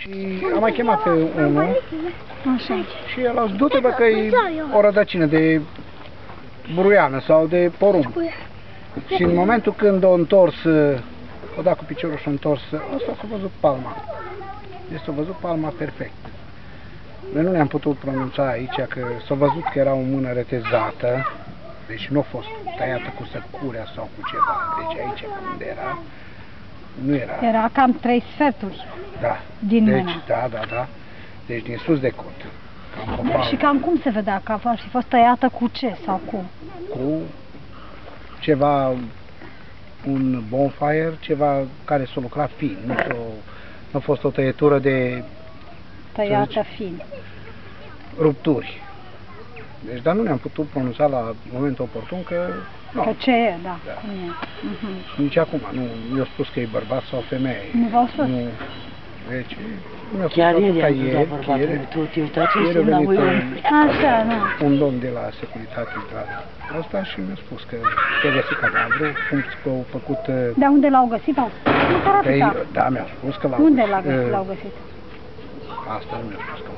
Și am mai chemat pe unul Așa. și el a zis, du-te bă că e o rădăcină de buruiană sau de porumb. Și în momentul când o întors, o dat cu piciorul și a întors, ăsta s-a văzut palma. Deci s-a văzut palma perfect. Noi nu ne-am putut pronunța aici că s-a văzut că era o mână retezată, deci nu a fost tăiată cu săcurea sau cu ceva. Deci aici unde era, nu era. Era cam trei sferturi Da. din Deci, mână. da, da, da. Deci din sus de cot. Cam o palmă. Și cam cum se vedea că ar fi fost tăiată cu ce sau cum? cu ceva, un bonfire, ceva care s-a lucrat fin, nu, s-a, nu a fost o tăietură de Tăiată fin. rupturi. Deci, dar nu ne-am putut pronunța la momentul oportun că nu, Că ce e, da. Da. Cum e. Mhm. nici acum, nu mi-a spus că e bărbat sau femeie. Nu v-au spus? Nu, deci, nu mi-a spus Chiar atât ieri ca am dus la ieri, bărbatul ieri, meu, tu te uitați ieri a și la venit un... un, Așa, nu. un domn de la securitate de la asta și mi-a spus că te găsit cadavru, cum că au făcut uh, De unde l-au găsit? V-au spus? Măcar Păi, atâta. da, mi-a spus că l-au Unde l-a găsit, găsit? uh, L-au găsit? Asta nu mi-a spus că